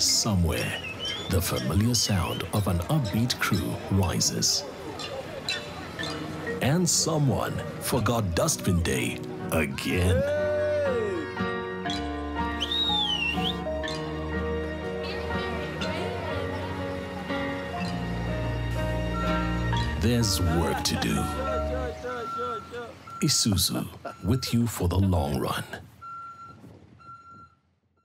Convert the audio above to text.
Somewhere, the familiar sound of an upbeat crew rises. And someone forgot Dustbin Day again. There's work to do. Isuzu, with you for the long run.